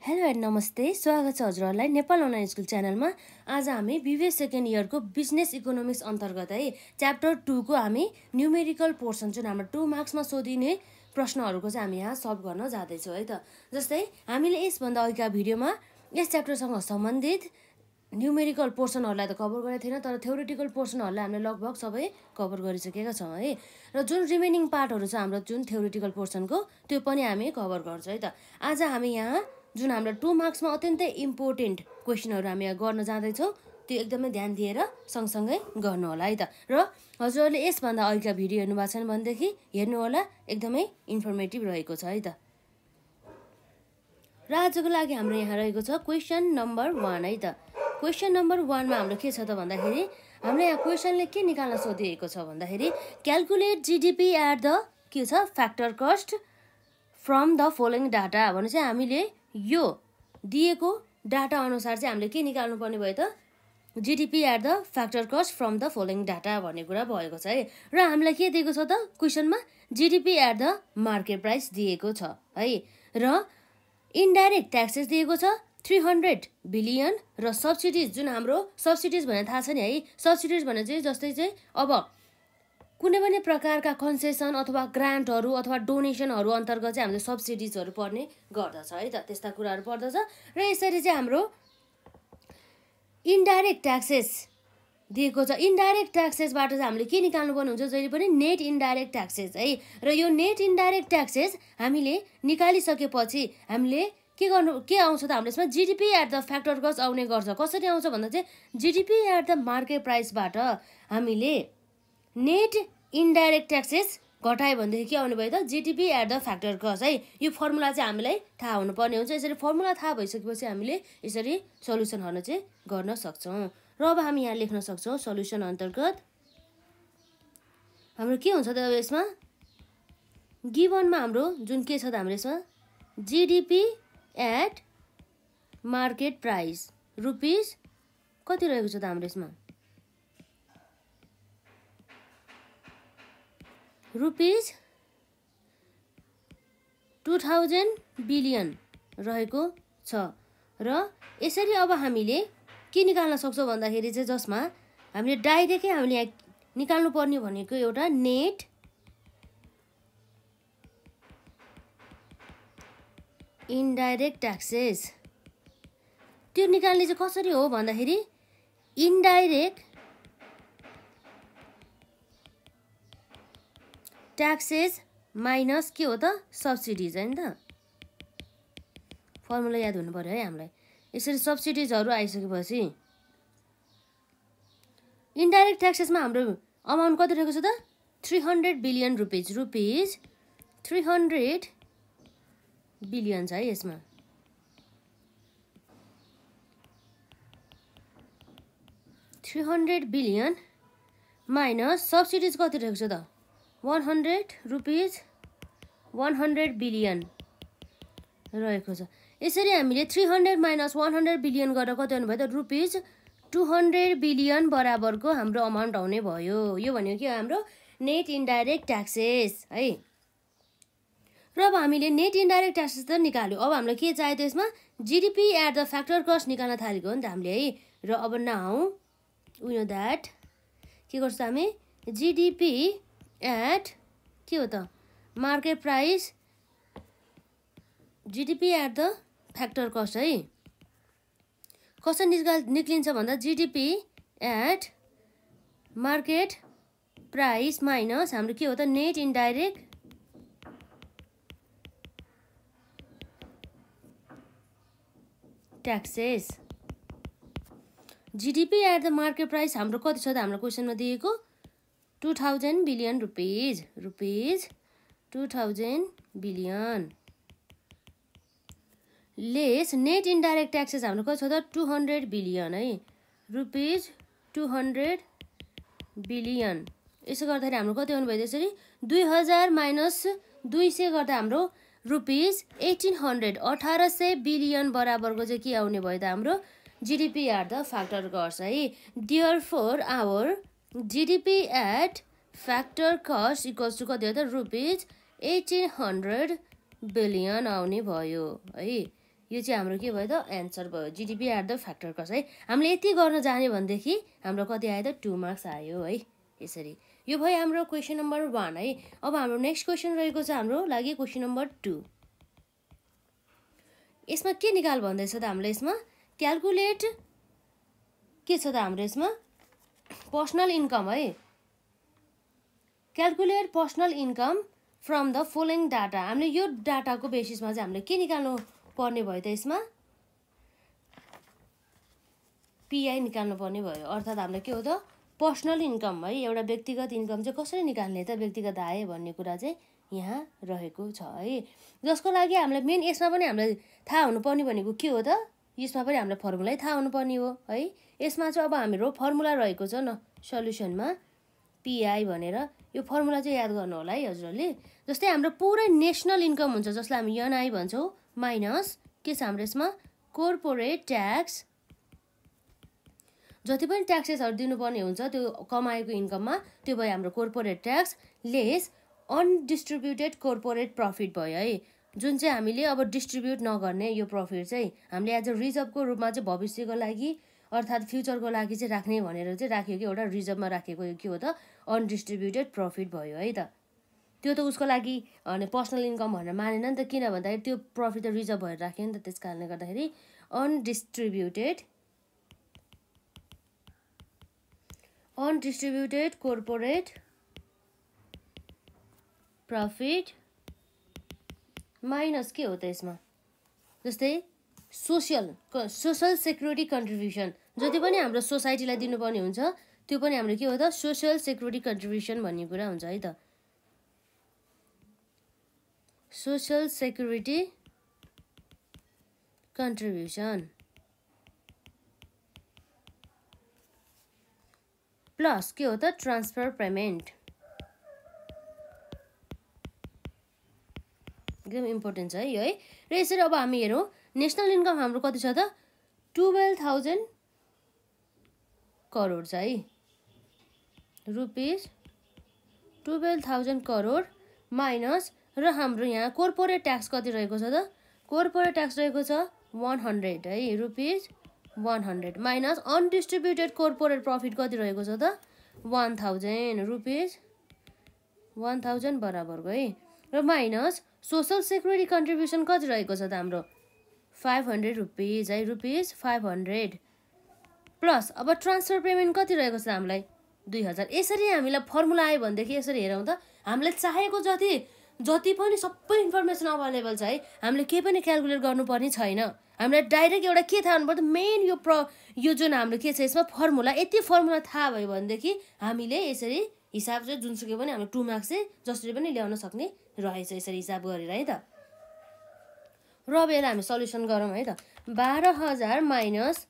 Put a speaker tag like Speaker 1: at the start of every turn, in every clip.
Speaker 1: Hello and नमस्ते स्वागत छ हजुरहरूलाई नेपाल अनलाइन स्कुल च्यानलमा। आज हामी बिबिए सेकेन्ड इयरको बिजनेस इकोनोमिक्स अन्तर्गत है च्याप्टर टूको हामी न्युमेरिकल पोर्सन जुन हाम्रो टु मार्क्समा सोधिने प्रश्नहरूको चाहिँ हामी यहाँ सल्भ गर्न जाँदैछौँ है त। जस्तै हामीले यसभन्दा अघिका भिडियोमा यस च्याप्टरसँग सम्बन्धित न्युमेरिकल पोर्सनहरूलाई त कभर गरेको थिएन तर थ्योरिटिकल पोर्सनहरूलाई हामीले लगभग सबै कभर गरिसकेका छौँ है। र जुन रिमेनिङ पार्टहरू छ हाम्रो जुन थ्योरिटिकल पोर्सनको त्यो पनि हामी कभर गर्छौँ है त। आज हामी यहाँ जुन हाम्रो टु मार्क्समा अत्यन्तै इम्पोर्टेन्ट क्वेसनहरू हामी यहाँ गर्न जाँदैछौँ त्यो एकदमै ध्यान दिएर सँगसँगै गर्नु होला है त। र हजुरहरूले यसभन्दा अघिका भिडियो हेर्नु भएको छैन भनेदेखि हेर्नु होला एकदमै इन्फर्मेटिभ रहेको छ है त। र आजको लागि हाम्रो यहाँ रहेको छ क्वेसन नम्बर वान है त। क्वेसन नम्बर वानमा हाम्रो के छ त भन्दाखेरि हाम्रो यहाँ क्वेसनले के निकाल्न सोधिएको छ भन्दाखेरि क्यालकुलेट जिडिपी एट द के छ? Factor cost from the following data भने चाहिँ हामीले यो दिएको डाटा अनुसार चाहिँ हामीले के निकाल्नु पर्ने भयो त? GDP at the factor cost from the following data भन्ने कुरा भएको छ है। र हामीलाई के दिएको छ त क्वेसनमा? GDP at the market price दिएको छ है। र इन्डाइरेक्ट ट्याक्सेस दिएको छ थ्री हन्ड्रेड बिलियन र सब्सिडिज जुन हाम्रो सब्सिडिज भनेर थाहा छ नि है। सब्सिडिज भने चाहिँ जस्तै चाहिँ अब कुनै पनि प्रकारका कन्सेसन अथवा ग्रान्टहरू अथवा डोनेसनहरू अन्तर्गत चाहिँ हामीले सब्सिडिजहरू पर्ने गर्दछ है त? त्यस्ता कुराहरू पर्दछ। र यसरी चाहिँ हाम्रो इन्डाइरेक्ट ट्याक्सेस दिएको छ। इन्डाइरेक्ट ट्याक्सेसबाट चाहिँ हामीले के निकाल्नुपर्ने हुन्छ? जहिले पनि नेट इन्डाइरेक्ट ट्याक्सेस है? र यो नेट इन्डाइरेक्ट ट्याक्सेस हामीले निकालिसकेपछि हामीले के गर्नु के आउँछ त हाम्रो यसमा? GDP at the factor cost आउने गर्छ। कसरी आउँछ भन्दा चाहिँ जिडिपी एट द मार्केट प्राइसबाट हामीले नेट इन्डाइरेक्ट ट्याक्सेस घटायो भनेदेखि के आउने भयो त GDP at the factor cost है? यो फर्मुला चाहिँ हामीलाई थाहा हुनुपर्ने हुन्छ। यसरी फर्मुला थाहा भइसकेपछि हामीले यसरी सल्युसनहरू चाहिँ गर्न सक्छौँ। र अब हामी यहाँ लेख्न सक्छौँ सल्युसन अन्तर्गत। हाम्रो के हुन्छ त यसमा? गिभनमा हाम्रो जुन के छ त हाम्रो यसमा? GDP at market price rupees कति रहेको छ त हाम्रो यसमा? रुपिस टु थाउजन्ड बिलियन रहेको छ। र यसरी अब हामीले के निकाल्न सक्छौँ भन्दाखेरि चाहिँ जसमा हामीले डाइरेक्टै हामीले यहाँ निकाल्नु पर्ने भनेको एउटा नेट इन्डाइरेक्ट ट्याक्सेस। त्यो निकाल्ने चाहिँ कसरी हो भन्दाखेरि इन्डाइरेक्ट ट्याक्सेस माइनस के हो त? सब्सिडिज होइन त। फर्मुला याद हुनु पऱ्यो है हामीलाई। यसरी सब्सिडिजहरू आइसकेपछि इन्डाइरेक्ट ट्याक्सेसमा हाम्रो अमाउन्ट कति रहेको छ त? Three hundred billion rupees rupees three hundred billion छ है यसमा। Three hundred billion minus subsidies कति रहेको छ त? One hundred rupees one hundred billion रहेको छ। यसरी हामीले three hundred minus one hundred billion गरेर कति आउनुभयो त? रुपिज टु हन्ड्रेड बिलियन बराबरको हाम्रो अमाउन्ट आउने भयो। यो भनेको के हाम्रो? नेट इन्डाइरेक्ट ट्याक्सेस है? र अब हामीले नेट इन्डाइरेक्ट ट्याक्सेस त निकाल्यो। अब हामीलाई के चाहियो त्यसमा GDP at the factor cost निकाल्न थालेको हो नि त हामीले है? र अब नाउ उयो द्याट के गर्छ हामी? जिडिपी एट के हो त? Market price GDP at the factor cost है। कसरी निकाल निक्लिन्छ भन्दा GDP at market price minus हाम्रो के हो त? Net indirect taxes. GDP at the market price हाम्रो कति छ त? हाम्रो क्वेसनमा दिएको two thousand billion rupees rupees two thousand billion less net indirect taxes हाम्रो कति छ त टु हन्ड्रेड बिलियन है रुपिज टु हन्ड्रेड बिलियन यसो गर्दाखेरि हाम्रो कति आउनुभयो त्यसरी दुई हजार माइनस दुई सय गर्दा हाम्रो रुपिज एटिन हन्ड्रेड अठार सय बिलियन बराबरको चाहिँ के आउने भयो त हाम्रो जिडिपी एट द फ्याक्टर गर्छ है? Therefore our GDP at factor cost equals to कति हो त रुपिज एटिन हन्ड्रेड बिलियन आउने भयो है? यो चाहिँ हाम्रो के भयो त एन्सर भयो। जिडिपी एट द फ्याक्टर कस है? हामीले यति गर्न जाने भनेदेखि हाम्रो कति आयो त टु मार्क्स आयो है? यसरी। यो भयो हाम्रो क्वेसन नम्बर वान है? अब हाम्रो नेक्स्ट क्वेसन रहेको छ हाम्रो लागि क्वेसन नम्बर टू यसमा के निकाल भन्दैछ त हामीले यसमा? क्यालकुलेट के छ त हाम्रो यसमा? पर्सनल इन्कम है calculate personal income from the following data हामीले यो डाटाको बेसिसमा चाहिँ हामीले के निकाल्नु पर्ने भयो त यसमा पिआई निकाल्नु पर्ने भयो अर्थात् हामीलाई के हो त पर्सनल इन्कम है एउटा व्यक्तिगत इन्कम चाहिँ कसरी निकाल्ने त व्यक्तिगत आय भन्ने कुरा चाहिँ यहाँ रहेको छ है जसको लागि हामीलाई मेन यसमा पनि हामीलाई थाहा हुनुपर्ने भनेको के हो त यसमा पनि हामीलाई फर्मुलै थाहा हुनुपर्ने हो है? यसमा चाहिँ अब हाम्रो फर्मुला रहेको छ न सल्युसनमा पिआई भनेर। यो फर्मुला चाहिँ याद गर्नु होला है हजुरहरूले। जस्तै हाम्रो पुरै नेसनल इन्कम हुन्छ जसलाई हामी एनआई भन्छौँ माइनस के छ हाम्रो यसमा? कोर्पोरेट ट्याक्स जति पनि ट्याक्सेसहरू दिनुपर्ने हुन्छ त्यो कमाएको इन्कममा त्यो भयो हाम्रो corporate tax less undistributed corporate profit भयो है? जुन चाहिँ हामीले अब डिस्ट्रिब्युट नगर्ने यो प्रफिट चाहिँ हामीले एज अ रिजर्भको रूपमा चाहिँ भविष्यको लागि अर्थात् फ्युचरको लागि चाहिँ राख्ने भनेर चाहिँ राखेको एउटा रिजर्भमा राखेको के हो त? अनडिस्ट्रिब्युटेड प्रफिट भयो है त। त्यो त उसको लागि पर्सनल इन्कम भनेर मानेन नि त किन भन्दाखेरि त्यो प्रफिट त रिजर्भ भएर राख्यो नि त। त्यस कारणले गर्दाखेरि undistributed undistributed corporate profit minus के हो त यसमा? जस्तै सोसियल सोसल सेक्युरिटी कन्ट्रिब्युसन। जति पनि हाम्रो सोसाइटीलाई दिनुपर्ने हुन्छ त्यो पनि हाम्रो के हो त? सोसियल सेक्युरिटी कन्ट्रिब्युसन भन्ने कुरा हुन्छ है त। social security contribution प्लस के हो त? Transfer payment. एकदम इम्पोर्टेन्ट छ है है। र यसरी अब हामी हेरौँ नेसनल इन्कम हाम्रो कति छ त? टुवेल्भ थाउजन्ड करोड छ है। Rupees twelve thousand crore minus र हाम्रो यहाँ कोर्पोरेट ट्याक्स कति रहेको छ त? कोर्पोरेट ट्याक्स रहेको छ वान हन्ड्रेड है rupees one hundred minus undistributed corporate profit कति रहेको छ त? One thousand rupees one thousand बराबरको है। र माइनस सोसल सेक्युरिटी कन्ट्रिब्युसन कति रहेको छ त हाम्रो? फाइभ हन्ड्रेड रुपिज है रुपिज फाइभ हन्ड्रेड। प्लस अब ट्रान्सफर पेमेन्ट कति रहेको छ हामीलाई? दुई हजार। यसरी हामीलाई फर्मुला आयो भनेदेखि यसरी हेरौँ त हामीलाई चाहेको जति जति पनि सबै इन्फर्मेसन अभाइलेबल छ है। हामीले केही पनि क्यालकुलेट गर्नुपर्ने छैन। हामीलाई डाइरेक्ट एउटा के थाहा हुनुपर्छ मेन यो प्र यो जुन हाम्रो के छ यसमा फर्मुला यति फर्मुला थाहा भयो भनेदेखि हामीले यसरी हिसाब चाहिँ जुनसुकै पनि हाम्रो टु मार्क्स चाहिँ जसरी पनि ल्याउन सक्ने रहेछ यसरी हिसाब गरेर है त? र अब यसलाई हामी सल्युसन गरौँ है त? बाह्र हजार minus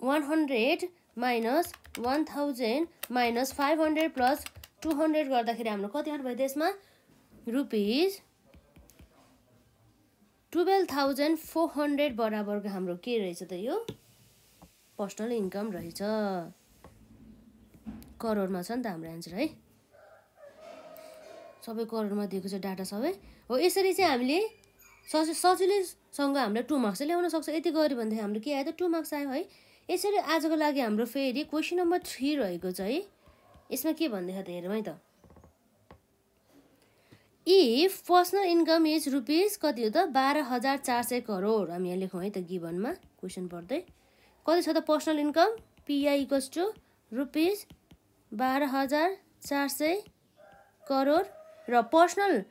Speaker 1: one hundred minus one thousand minus five hundred plus two hundred गर्दाखेरि हाम्रो कति भयो त्यसमा? Rupees twelve thousand four hundred बराबरको हाम्रो के रहेछ त यो? पर्सनल इन्कम रहेछ। करोडमा छ नि त हाम्रो एन्सर है? सबै करोडमा दिएको छ डाटा सबै। हो यसरी चाहिँ हामीले सजि सजिलैसँग हामीले टु मार्क्स ल्याउन सक्छ। यति गऱ्यो भनेदेखि हाम्रो के आयो त? टु मार्क्स आयो है। यसरी आजको लागि हाम्रो फेरि क्वेसन नम्बर थ्री रहेको छ है। यसमा के भन्दैछ त हेरौँ है त। If personal income is rupees कति हो त? बाह्र हजार चार सय करोड। हामी यहाँ लेखौँ है त गिभनमा क्वेसन पढ्दै। कति छ त personal income PI equals to rupees बाह्र हजार चार सय करोड। र पर्सनल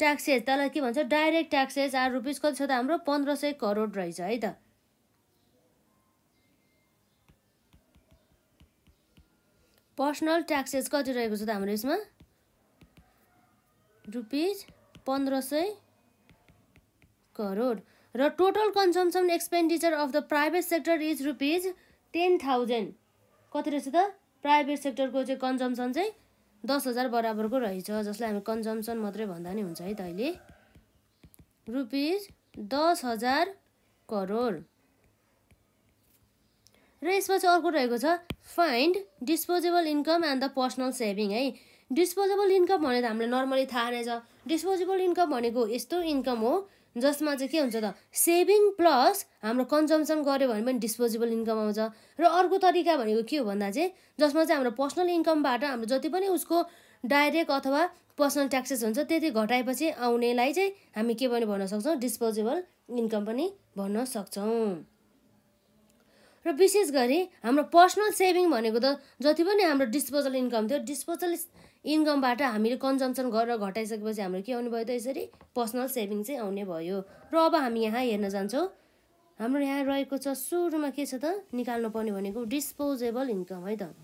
Speaker 1: ट्याक्सेस त्यसलाई के भन्छ डाइरेक्ट ट्याक्सेस आर रुपिस कति छ त हाम्रो पन्ध्र सय करोड रहेछ है त। पर्सनल ट्याक्सेस कति रहेको छ त हाम्रो यसमा? रुपिज पन्ध्र सय करोड। र total consumption expenditure of the private sector is rupees ten thousand. कति रहेछ त? प्राइभेट सेक्टरको चाहिँ कन्जम्सन चाहिँ दस हजार बराबरको रहेछ जसलाई हामी कन्जम्सन मात्रै भन्दा नि हुन्छ है त अहिले। रुपिज दस हजार करोड। र चाहिँ अर्को रहेको छ find disposable income and the personal saving है। डिस्पोजेबल इन्कम भने त हामीलाई नर्मली थाहा नै छ। डिस्पोजेबल इन्कम भनेको यस्तो इन्कम हो जसमा चाहिँ के हुन्छ त सेभिङ प्लस हाम्रो कन्जम्सन गऱ्यो भने पनि डिस्पोजेबल इन्कम आउँछ। र अर्को तरिका भनेको के हो भन्दा चाहिँ जसमा चाहिँ हाम्रो पर्सनल इन्कमबाट हाम्रो जति पनि उसको डाइरेक्ट अथवा पर्सनल ट्याक्सेस हुन्छ त्यति घटाएपछि आउनेलाई चाहिँ हामी के पनि भन्न सक्छौँ डिस्पोजेबल इन्कम पनि भन्न सक्छौँ। र विशेष गरी हाम्रो पर्सनल सेभिङ भनेको त जति पनि हाम्रो डिस्पोजल इन्कम थियो डिस्पोजल इन्कमबाट हामीले कन्जम्सन गरेर घटाइसकेपछि हाम्रो के आउने भयो त यसरी? पर्सनल सेभिङ चाहिँ आउने भयो। र अब हामी यहाँ हेर्न जान्छौँ। हाम्रो यहाँ रहेको छ सुरुमा के छ त? निकाल्नु पर्ने भनेको डिस्पोजेबल इन्कम है त।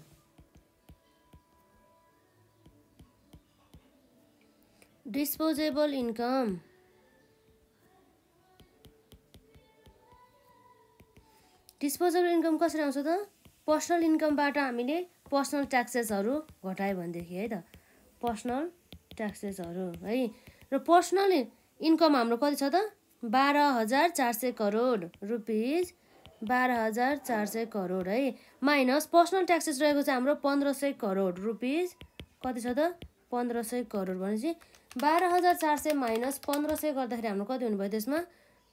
Speaker 1: डिस्पोजेबल इन्कम डिस्पोजेबल इन्कम कसरी आउँछ त? पर्सनल इन्कमबाट हामीले पर्सनल ट्याक्सेसहरू घटायो भनेदेखि है त। पर्सनल ट्याक्सेसहरू है। र पर्सनल इन्कम हाम्रो कति छ त? बाह्र हजार चार सय करोड रुपिज बाह्र हजार चार सय करोड है। माइनस पर्सनल ट्याक्सेस रहेको छ हाम्रो पन्ध्र सय करोड रुपिज कति छ त? पन्ध्र सय करोड भनेपछि बाह्र हजार चार सय माइनस पन्ध्र सय गर्दाखेरि हाम्रो कति हुनुभयो त्यसमा?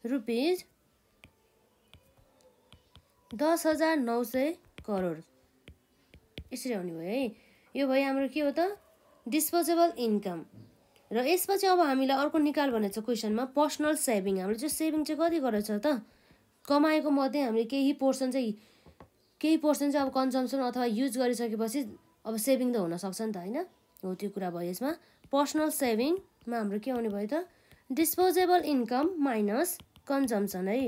Speaker 1: रुपिज दस हजार नौ सय करोड। यसरी आउने भयो है। यो भयो हाम्रो के हो त? डिस्पोजेबल इन्कम र यसपछि अब हामीलाई अर्को निकाल भनेको छ क्वेसनमा पर्सनल सेभिङ हाम्रो चाहिँ सेभिङ चाहिँ कति गरेको छ त? कमाएको मध्ये हामीले केही पोर्सन चाहिँ केही पोर्सन चाहिँ अब कन्जम्सन अथवा युज गरिसकेपछि अब सेभिङ त हुनसक्छ नि त होइन? हो त्यो कुरा भयो यसमा। पर्सनल सेभिङमा हाम्रो के आउने भयो त? डिस्पोजेबल इन्कम माइनस कन्जम्सन है।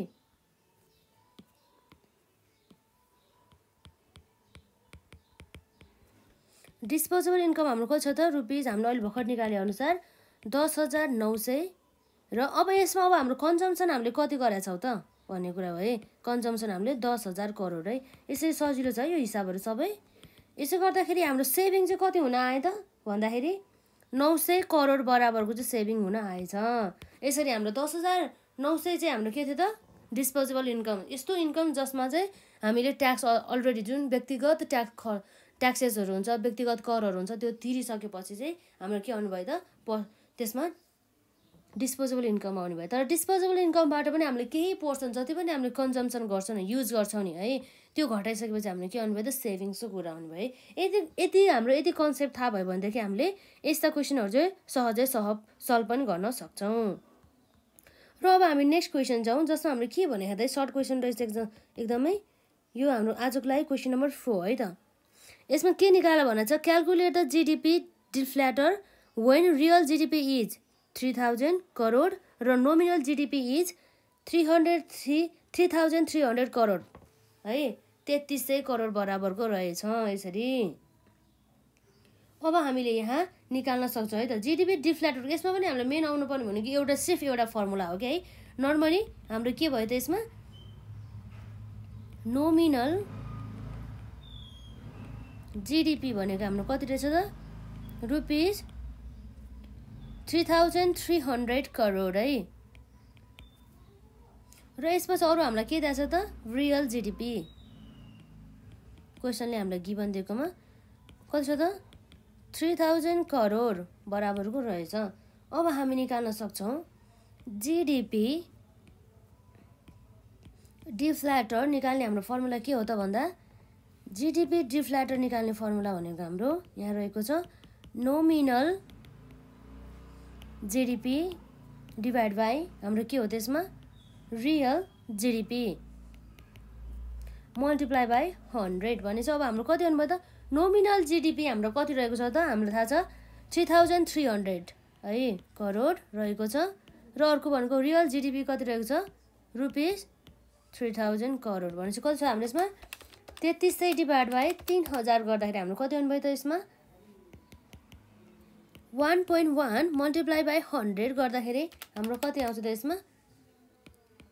Speaker 1: डिस्पोजेबल इन्कम हाम्रो कति छ त? रुपिज हाम्रो अहिले भर्खर निकाले अनुसार दस हजार नौ सय। र अब यसमा अब हाम्रो कन्जम्सन हामीले कति छौँ त? भन्ने कुरा हो है। कन्जम्सन हामीले दस हजार करोड है। यसरी सजिलो छ यो हिसाबहरू सबै। यसो गर्दाखेरि हाम्रो सेभिङ चाहिँ कति हुन आयो त? भन्दाखेरि नौ सय करोड बराबरको चाहिँ सेभिङ हुन आएछ। यसरी हाम्रो दस हजार नौ सय चाहिँ हाम्रो के थियो त? डिस्पोजेबल इन्कम यस्तो इन्कम जसमा चाहिँ हामीले ट्याक्स अलरेडी जुन व्यक्तिगत ट्याक्स ट्याक्सेसहरू हुन्छ व्यक्तिगत करहरू हुन्छ त्यो तिरिसकेपछि चाहिँ हाम्रो के आउनु भयो त? प त्यसमा डिस्पोजेबल इन्कम आउने भयो। तर डिस्पोजेबल इन्कमबाट पनि हामीले केही पोर्सन जति पनि हामीले कन्जम्सन गर्छौँ नि युज गर्छौँ नि है त्यो घटाइसकेपछि हामीले के आउनु भयो त सेभिङ्सको कुरा आउनु भयो यदि यदि हाम्रो यदि कन्सेप्ट थाहा भयो भनेदेखि हामीले यस्ता क्वेसनहरू चाहिँ सहजै सह सल्भ पनि गर्न सक्छौँ। र अब हामी नेक्स्ट क्वेसन जाउँ जसमा हामीले के भनेको त? सर्ट क्वेसन रहेछ एकदम एकदमै। यो हाम्रो आजको लागि क्वेसन नम्बर फोर है त। यसमा के निकाल भन्न छ calculate the GDP deflator when real GDP is three thousand crore र nominal GDP is three hundred three three thousand three hundred crore है तेत्तिस सय करोड बराबरको रहेछ यसरी। अब हामीले यहाँ निकाल्न सक्छौँ है त। जिडिपी डिफ्ल्याटर यसमा पनि हामीलाई मेन आउनु पर्ने भनेको एउटा सिर्फ एउटा फर्मुला हो कि है। नर्मली हाम्रो के भयो त यसमा? नोमिनल जिडिपी भनेको हाम्रो कति रहेछ त? Rupees three thousand three hundred crore है। र यसपछि अरू हामीलाई के दिएको छ त? रियल जिडिपी क्वेसनले हामीलाई गिभन दिएकोमा कति छ त? थ्री थाउजन्ड करोड बराबरको रहेछ। अब हामी निकाल्न सक्छौँ जिडिपी डिफ्ल्याटर निकाल्ने हाम्रो फर्मुला के हो त भन्दा? जिडिपी डिफ्ल्याटर निकाल्ने फर्मुला भनेको हाम्रो यहाँ रहेको छ नोमिनल जिडिपी डिभाइड बाई हाम्रो के हो त्यसमा? Real GDP multiply by hundred भनेपछि अब हाम्रो कति हुनुभयो त? नोमिनल जिडिपी हाम्रो कति रहेको छ त? हामीलाई थाहा छ थ्री थाउजन्ड थ्री हन्ड्रेड है करोड रहेको छ। र अर्को भनेको रियल जिडिपी कति रहेको छ? रुपिस थ्री थाउजन्ड करोड भनेपछि कति छ हाम्रो यसमा? तेत्तिस सय डिभाइड बाई तिन हजार गर्दाखेरि हाम्रो कति आउनुभयो त यसमा? One point one multiply by hundred गर्दाखेरि हाम्रो कति आउँछ त यसमा?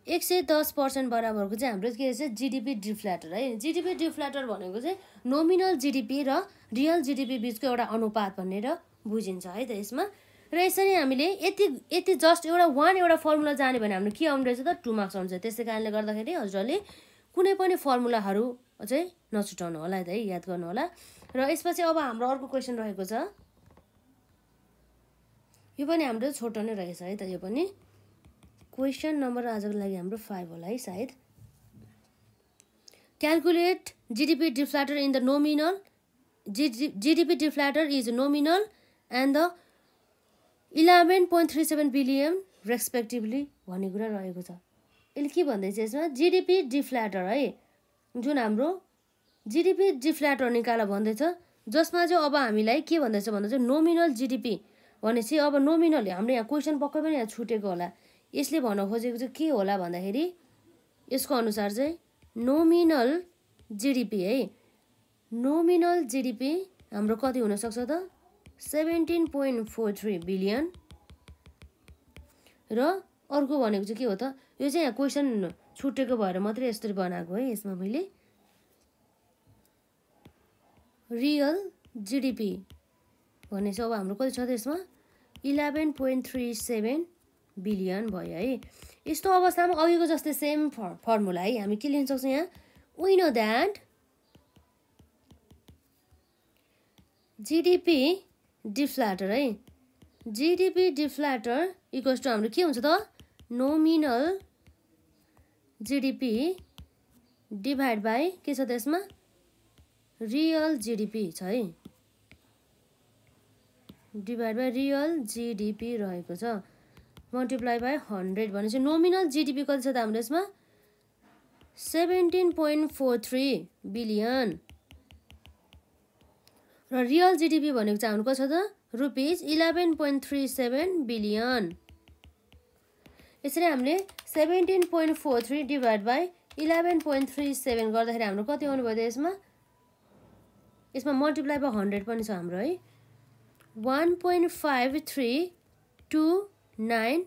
Speaker 1: एक सय दस पर्सेन्ट बराबरको चाहिँ हाम्रो के रहेछ? जिडिपी डिफ्ल्याटर है। जिडिपी डिफ्ल्याटर भनेको चाहिँ नोमिनल जिडिपी र रियल जिडिपी बिचको एउटा अनुपात भनेर बुझिन्छ है त यसमा। र यसरी हामीले यति यति जस्ट एउटा वान एउटा फर्मुला जाने भने हाम्रो के आउने रहेछ त? टु मार्क्स आउँछ त्यसै कारणले गर्दाखेरि हजुरहरूले कुनै पनि फर्मुलाहरू चाहिँ नछुटाउनु होला है याद गर्नु होला। र यसपछि अब हाम्रो अर्को क्वेसन रहेको छ। यो पनि हाम्रो छोटो नै रहेछ है त यो पनि। क्वेसन नम्बर आजको लागि हाम्रो फाइभ होला है सायद। Calculate GDP deflator in the nominal GDP deflator is nominal and the eleven point three seven billion respectively भन्ने कुरा रहेको छ। यसले के भन्दैछ यसमा? जिडिपी डिफ्ल्याटर है। जुन हाम्रो जिडिपी डिफ्ल्याटर निकाल भन्दैछ जसमा चाहिँ अब हामीलाई के भन्दैछ भन्दा चाहिँ नोमिनल जिडिपी भनेपछि अब नोमिनल हाम्रो यहाँ क्वेसन पक्कै पनि यहाँ छुटेको होला। यसले भन्न खोजेको चाहिँ के होला भन्दाखेरि यसको अनुसार चाहिँ नोमिनल जिडिपी है नोमिनल जिडिपी हाम्रो कति हुनसक्छ त? Seventeen point four three billion र अर्को भनेको चाहिँ के हो त? यो चाहिँ यहाँ क्वेसन छुटेको भएर मात्रै यसरी बनाएको है यसमा मैले। रियल जिडिपी चाहिँ अब हाम्रो कति छ त यसमा eleven point three seven billion भयो है। यस्तो अवस्थामा अघिको जस्तै सेम फर्मुला है। हामी के लिन सक्छौँ यहाँ? We know that GDP deflator है। जिडिपी डिफ्ल्याटर इक्वल्स टु हाम्रो के हुन्छ त? नोमिनल जिडिपी डिभाइड बाई के छ त्यसमा? रियल जिडिपी छ है। डिभाइड बाई रियल जिडिपी रहेको छ। मल्टिप्लाई बाई हन्ड्रेड भनेपछि नोमिनल जिडिपी कति छ त हाम्रो यसमा? Seventeen point four three billion र रियल जिडिपी भनेको चाहिँ हाम्रो कति छ त? Rupees eleven point three seven billion यसरी हामीले seventeen point four three divide by eleven point three seven गर्दाखेरि हाम्रो कति आउनु भयो त यसमा? यसमा मल्टिप्लाई बाई हन्ड्रेड पनि छ हाम्रो है। One point five three two nine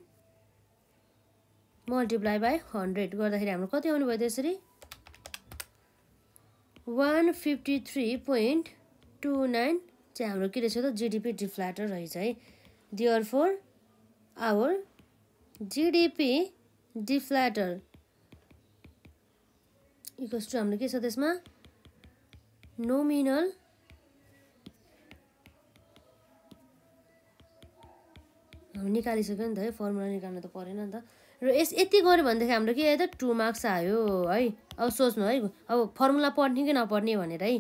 Speaker 1: multiply by hundred गर्दाखेरि हाम्रो कति आउनु भयो त्यसरी one fifty three point two nine चाहिँ हाम्रो के रहेछ त? जिडिपी डिफ्ल्याटर रहेछ है। Therefore our GDP deflator equals to हाम्रो के छ त्यसमा नोमिनल निकालिसक्यो नि त है फर्मुला निकाल्नु त परेन नि त। र यस यति गऱ्यो भनेदेखि हाम्रो के आयो त टु मार्क्स आयो है अब सोच्नु है अब फर्मुला पढ्ने कि नपढ्ने भनेर है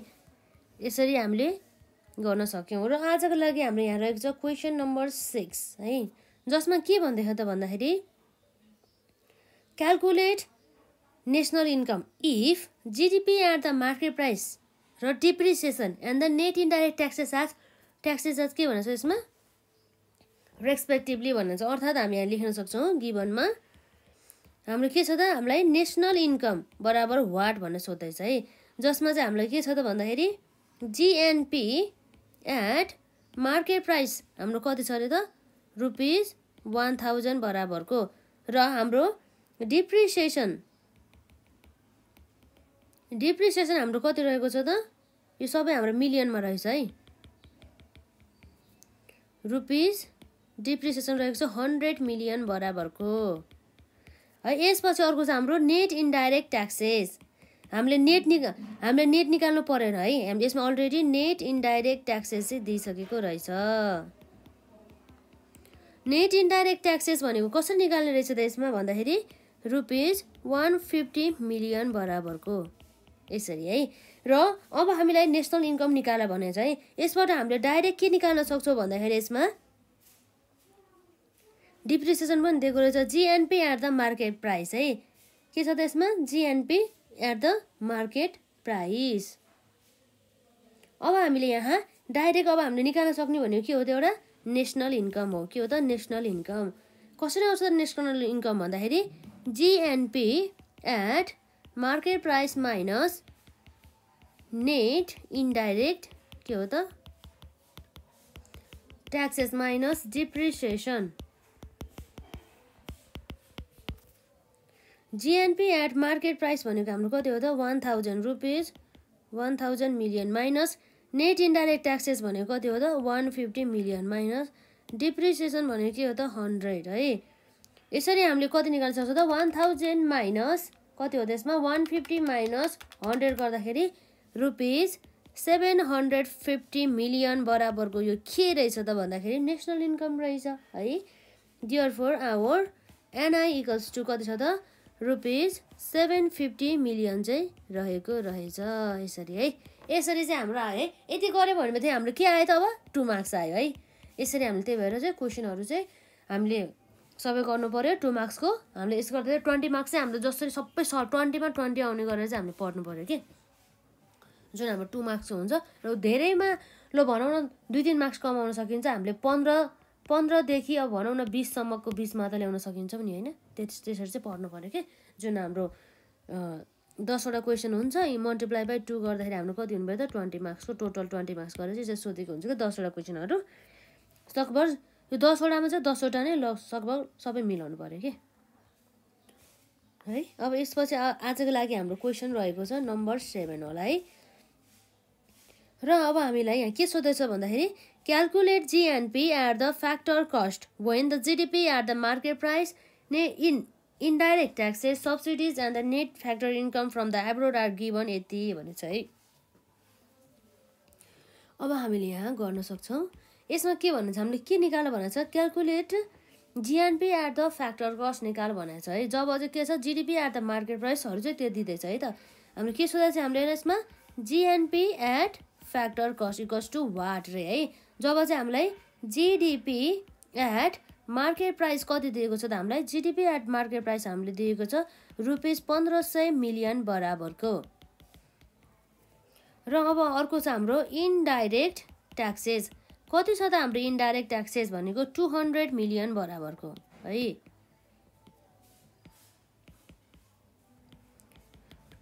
Speaker 1: यसरी हामीले गर्न सक्यौँ र आजको लागि हाम्रो यहाँ रहेको छ क्वेसन नम्बर सिक्स है जसमा के भन्दैछ त भन्दाखेरि calculate national income if GDP at the market price र depreciation and the net indirect taxes आज ट्याक्सेस आज के भन्छ यसमा? रेस्पेक्टिभली भन्ने चाहिँ अर्थात् हामी यहाँ लेख्न सक्छौँ गिभनमा हाम्रो के छ त? हामीलाई नेसनल इन्कम बराबर वाट भनेर सोध्दैछ है। जसमा चाहिँ हामीलाई के छ त भन्दाखेरि जिएनपी एट मार्केट प्राइस हाम्रो कति छ अरे त? रुपिज वान थाउजन्ड बराबरको र हाम्रो डिप्रिसिएसन डिप्रिसिएसन हाम्रो कति रहेको छ त? यो सबै हाम्रो मिलियनमा रहेछ है। रुपिज डिप्रिसिएसन रहेको छ हन्ड्रेड मिलियन बराबरको। है यसपछि अर्को छ हाम्रो नेट इन्डाइरेक्ट ट्याक्सेस। हामीले नेट निका हामीले नेट निकाल्नु परेन है। हामीले यसमा अलरेडी नेट इन्डाइरेक्ट ट्याक्सेस चाहिँ दिइसकेको रहेछ। नेट इन्डाइरेक्ट ट्याक्सेस भनेको कसरी निकाल्ने रहेछ त यसमा? भन्दाखेरि रुपिज वान फिफ्टी मिलियन बराबरको। यसरी है। र अब हामीलाई नेसनल इन्कम निकाल्यो भने चाहिँ यसबाट हामीले डाइरेक्ट के निकाल्न सक्छौँ भन्दाखेरि यसमा? डिप्रिसिएसन पनि दिएको रहेछ। GNP at the market price है। के छ त्यसमा GNP at the market price. अब हामीले यहाँ डाइरेक्ट अब हामीले निकाल्न सक्ने भनेको के हो त एउटा? नेसनल इन्कम हो। के हो त? National income. कसरी आउँछ नेसनल इन्कम भन्दाखेरि GNP at market price minus net indirect के हो त? Taxes minus depreciation GNP at market price भनेको हाम्रो कति हो त? One thousand rupees one thousand million minus net indirect taxes भनेको कति हो त one fifty million minus depreciation भनेको के हो त हन्ड्रेड है। यसरी हामीले कति निकाल्न सक्छौँ त वान थाउजन्ड माइनस कति हो त्यसमा? वान फिफ्टी माइनस हन्ड्रेड गर्दाखेरि rupees seven hundred fifty million बराबरको यो के रहेछ त भन्दाखेरि नेसनल इन्कम रहेछ है। Therefore our NI equals to कति छ त? रुपिज सेभेन फिफ्टी मिलियन चाहिँ रहेको रहेछ यसरी है। यसरी चाहिँ हाम्रो है यति गऱ्यो भने चाहिँ हाम्रो के आयो त अब? टु मार्क्स आयो है। यसरी हामीले त्यही भएर चाहिँ क्वेसनहरू चाहिँ हामीले सबै गर्नु पऱ्यो टु मार्क्सको हामीले यस गर्दा ट्वेन्टी मार्क्स चाहिँ हाम्रो जसरी सबै स ट्वेन्टीमा ट्वेन्टी आउने गरेर चाहिँ हामीले पढ्नु पऱ्यो कि? जुन हाम्रो टु मार्क्सको हुन्छ र धेरैमा ल भनौँ न दुई तिन मार्क्स कमाउन सकिन्छ। हामीले पन्ध्र पन्ध्रदेखि अब भनौँ न बिससम्मको बिसमा त ल्याउन सकिन्छ पनि होइन? त्यस त्यसरी चाहिँ पढ्नु पऱ्यो कि? जुन हाम्रो दसवटा क्वेसन हुन्छ मल्टिप्लाई बाई टू गर्दाखेरि हाम्रो कति हुनुभयो त? ट्वेन्टी मार्क्सको टोटल ट्वेन्टी मार्क्स गरेर चाहिँ सोधेको हुन्छ कि दसवटा क्वेसनहरू सकभर यो दसवटामा चाहिँ दसवटा नै ल सकभर सबै मिलाउनु पऱ्यो कि? है अब यसपछि आजको लागि हाम्रो क्वेसन रहेको छ नम्बर सेभेन होला है। र अब हामीलाई यहाँ के सोध्दैछ भन्दाखेरि calculate GNP at the factor cost when the GDP at the market price net in indirect taxes subsidies and the net factor income from the abroad are given यति भनेछ है। अब हामीले यहाँ गर्न सक्छौँ। यसमा के भन्नु छ हामीले के निकाल भनेको छ? Calculate GNP at the factor cost निकाल भनेको छ है। जब चाहिँ के छ? जिडिपी एट द मार्केट प्राइसहरू चाहिँ त्यो दिँदैछ है त। हामीले के सोधेको छ हामीले यसमा GNP at factor cost equals to what रे है। जब चाहिँ हामीलाई जिडिपी एट मार्केट प्राइस कति दिएको छ त हामीलाई? जिडिपी एट मार्केट प्राइस हामीले दिएको छ रुपिस पन्ध्र सय मिलियन बराबरको। र अब अर्को छ हाम्रो इनडाइरेक्ट ट्याक्सेस कति छ त हाम्रो इन्डाइरेक्ट ट्याक्सेस भनेको टु हन्ड्रेड मिलियन बराबरको है?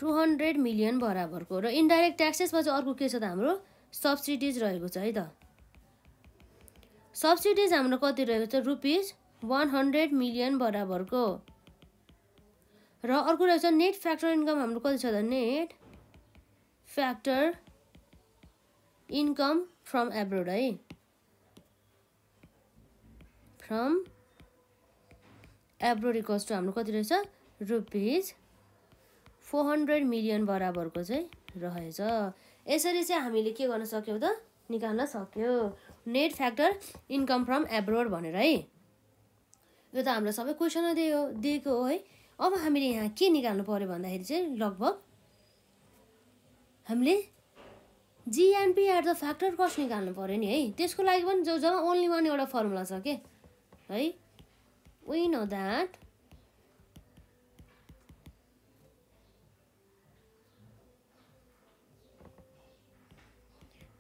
Speaker 1: टु हन्ड्रेड मिलियन बराबरको। र इन्डाइरेक्ट ट्याक्सेसमा चाहिँ अर्को के छ त हाम्रो? सब्सिडिज रहेको छ है त। सब्सिडिज हाम्रो कति रहेको छ रुपिस वान हन्ड्रेड मिलियन बराबरको? र अर्को रहेछ नेट फ्याक्टर इन्कम हाम्रो कति छ त net factor income from abroad है। फ्रम एब्रोड इक्वल्स टु हाम्रो कति रहेछ? रुपिस फोर हन्ड्रेड मिलियन बराबरको चाहिँ रहेछ। यसरी चाहिँ हामीले के गर्न सक्यौँ त? निकाल्न सक्यो। Net factor income from abroad भनेर है? यो त हामीलाई सबै क्वेसन दियो दिएको हो है? अब हामीले यहाँ के निकाल्नु पऱ्यो भन्दाखेरि चाहिँ लगभग हामीले GNP at the factor cost निकाल्नु पऱ्यो नि है? त्यसको लागि पनि जो जब ओन्ली वान एउटा फर्मुला छ के? है? वी द्याट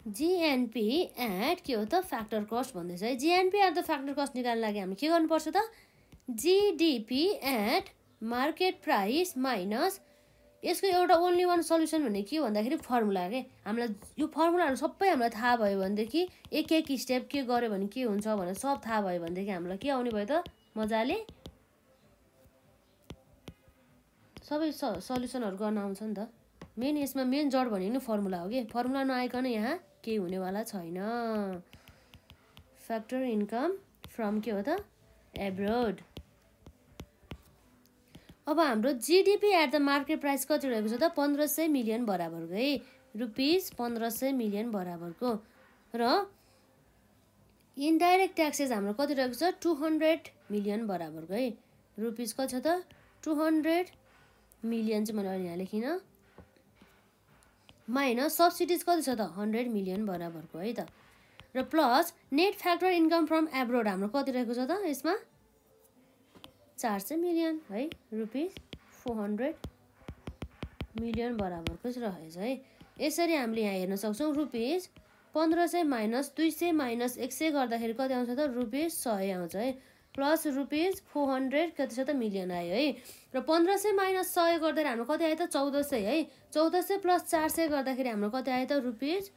Speaker 1: जिएनपी एट के हो त? फ्याक्टर कस्ट भन्दैछ है। GNP at the factor cost निकाल्नु लागि हामी के गर्नुपर्छ त? GDP at market price minus यसको एउटा ओन्ली वान सल्युसन भन्ने के भन्दाखेरि फर्मुला के? हामीलाई यो फर्मुलाहरू सबै हामीलाई थाहा भयो भनेदेखि एक एक स्टेप के गर्यो भने के हुन्छ भनेर सब थाहा भयो भनेदेखि हामीलाई के आउने भयो त? मजाले सबै स सल्युसनहरू गर्न आउँछ नि त। मेन यसमा मेन जड भनेको नि फर्मुला हो कि? फर्मुला नआइकन यहाँ केही हुनेवाला छैन। फ्याक्टर इन्कम फ्रम के हो त? एब्रोड अब हाम्रो GDP at the market price कति रहेको छ त? पन्ध्र सय मिलियन बराबरको है। रुपिस पन्ध्र सय मिलियन बराबरको। र इन्डाइरेक्ट ट्याक्सेस हाम्रो कति रहेको छ? टु हन्ड्रेड मिलियन बराबरको है। रुपिस कति छ त? टु हन्ड्रेड मिलियन चाहिँ मैले यहाँ लेखिनँ। माइनस सब्सिडिज कति छ त? हन्ड्रेड मिलियन बराबरको है त। र plus net factor income from abroad हाम्रो कति रहेको छ त यसमा? चार सय मिलियन है रुपिस फोर हन्ड्रेड मिलियन बराबरको रहेछ है। यसरी हामीले यहाँ हेर्न सक्छौँ रुपिस पन्ध्र सय माइनस दुई सय माइनस एक सय गर्दाखेरि कति आउँछ त? रुपिस सय आउँछ है। प्लस रुपिस फोर हन्ड्रेड कति छ त मिलियन आयो है। र पन्ध्र सय माइनस सय गर्दाखेरि हाम्रो कति आयो त चौध सय है। चौध सय प्लस चार सय गर्दाखेरि हाम्रो कति आयो त रुपिस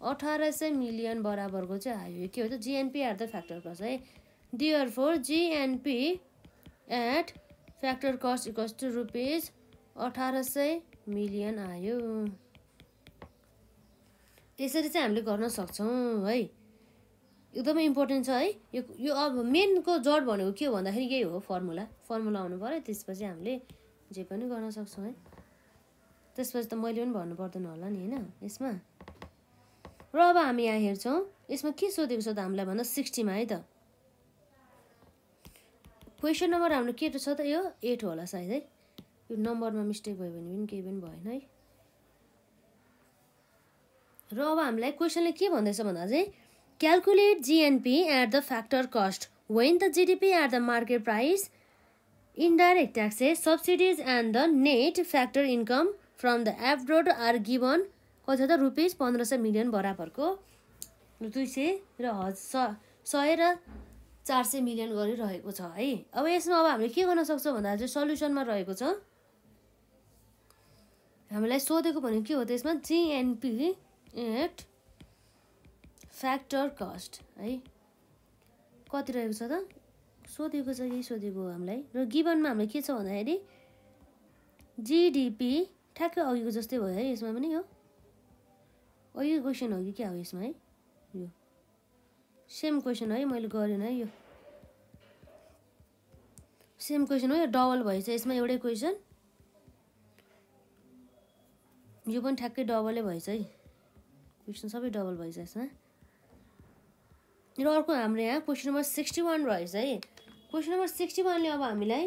Speaker 1: अठार सय मिलियन बराबरको चाहिँ आयो के हो त? GNP at the factor cost है। Therefore GNP at factor cost equals to rupees अठार सय मिलियन आयो। यसरी चाहिँ हामीले गर्न सक्छौँ है। एकदमै इम्पोर्टेन्ट छ है? यो यो अब मेनको जड भनेको के हो भन्दाखेरि यही हो फर्मुला फर्मुला आउनु पऱ्यो त्यसपछि हामीले जे पनि गर्न सक्छौँ है? त्यसपछि त मैले पनि भन्नु पर्दैन होला नि होइन? यसमा? र अब हामी यहाँ हेर्छौँ यसमा के सोधेको छ त हामीलाई भन्दा सिक्सटीमा है त? क्वेसन नम्बर हाम्रो के छ त यो? एट होला सायद है? यो नम्बरमा मिस्टेक भयो भने पनि केही पनि भएन है? र अब हामीलाई क्वेसनले के भन्दैछ भन्दा चाहिँ calculate GNP at the factor cost when the GDP at the market price indirect taxes subsidies and the net factor income from the abroad are given कति त रुपिस पन्ध्र सय मिलियन बराबरको दुई सय र हज सय र चार सय मिलियन गरिरहेको छ है अब यसमा अब हामीले के गर्न सक्छौँ भन्दा चाहिँ सल्युसनमा रहेको छ। हामीलाई सोधेको भनेको के हो? त यसमा जिएनपी एट फ्याक्टर कस्ट है? कति रहेको छ त? सोधेको छ यही सोधेको हो हामीलाई? र गिभनमा हामीले के छ भन्दाखेरि जिडिपी ठ्याक्कै अघिको जस्तै भयो है? यसमा पनि हो। अघिको क्वेसन हो कि क्या हो यसमा है? यो। सेम क्वेसन है मैले गरेन है? यो। सेम क्वेसन हो यो डबल भएछ। यसमा एउटै क्वेसन यो पनि ठ्याक्कै डबलै भएछ है? क्वेसन सबै डबल भएछ यसमा। र अर्को हाम्रो यहाँ क्वेसन नम्बर सिक्सटी वान रहेछ है। क्वेसन नम्बर सिक्सटी वानले अब हामीलाई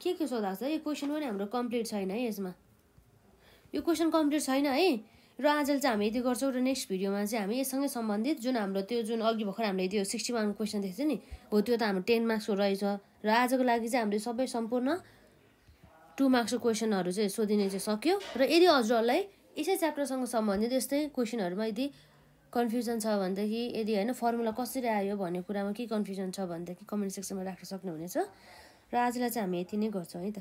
Speaker 1: के के सोधाएको छ यो क्वेसन पनि हाम्रो कम्प्लिट छैन है यसमा। यो क्वेसन कम्प्लिट छैन है? र आजले चाहिँ हामी यति गर्छौँ र नेक्स्ट भिडियोमा चाहिँ हामी यससँगै सम्बन्धित जुन हाम्रो त्यो जुन अघि भर्खर हामीले त्यो सिक्सटी वानको क्वेसन देखेको नि हो त्यो त हाम्रो टेन मार्क्सको रहेछ। र आजको लागि चाहिँ हामीले सबै सम्पूर्ण टु मार्क्सको क्वेसनहरू चाहिँ सोधिने चाहिँ सक्यो। र यदि हजुरहरूलाई यसै च्याप्टरसँग सम्बन्धित यस्तै क्वेसनहरूमा यदि कन्फ्युजन छ भनेदेखि यदि होइन फर्मुला कसरी आयो भन्ने कुरामा के कन्फ्युजन छ भनेदेखि कमेन्ट सेक्सनमा राख्न सक्नुहुनेछ। र आजलाई चाहिँ हामी यति नै गर्छौँ है त।